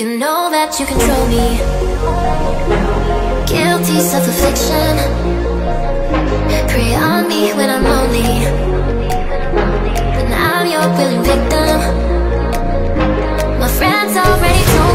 You know that you control me. Guilty self-affliction. Prey on me when I'm lonely. But I'm your willing victim. My friends already told